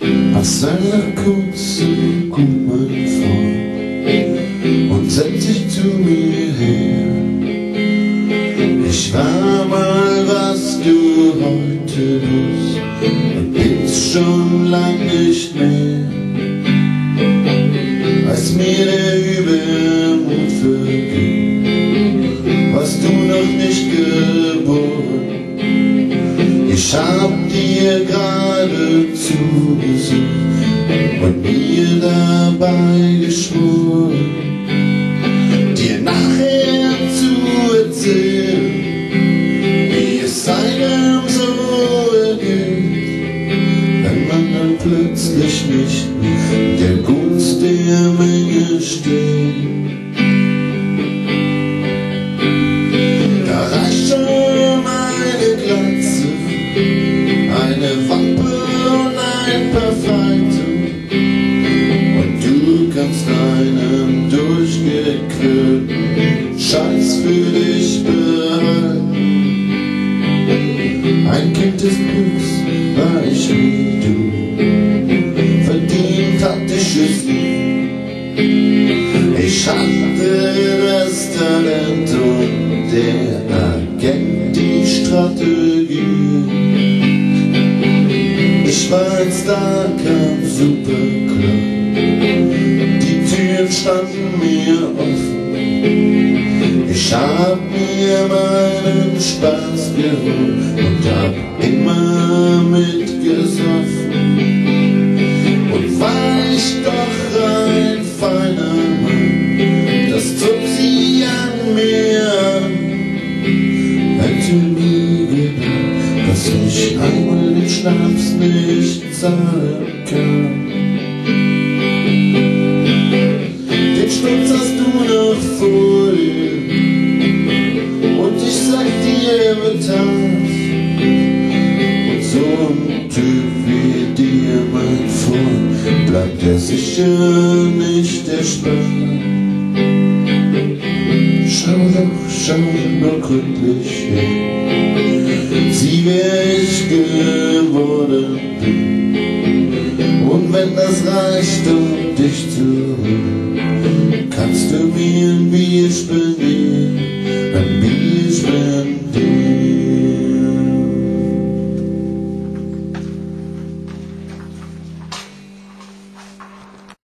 Mach's einfach kurz und gut, mein Freund, und setz dich zu mir her. Ich war mal, was du heute bist, und bin's schon lang nicht mehr. Als mir der Übermut Ich hab dir gerade zugesehen und mir dabei geschworen, dir nachher zu erzählen, wie es einem so ergeht, wenn man dann plötzlich nicht der Gunst der eine Wampe und ein Falten. Und du kannst einen durchgequirlten Scheiß für dich behalten. Ein Kind des Glücks war ich wie du, verdient hatte ich es nie. Ich hatte das Talent und der Agent die Strategie. Ein Star, kam super klar. Die Türen standen mir offen. Ich hab mir meinen Spaß geholt und hab immer mitgesoffen. Und war ich doch ein feiner Mann, das zog sie an mir an. Hätte nie gedacht, dass ich einmal den Schnaps nicht zahlen kann. Den Sturz hast du noch vor dir und ich sag dir, das. Und so ein Typ wie dir, mein Freund, bleibt er sicher nicht erspart. Schau doch, schau nur gründlich hin, sieh wer wurde. Und wenn das reicht, um dich zu kannst du mir ein Bier spendieren, ein Bier spendieren.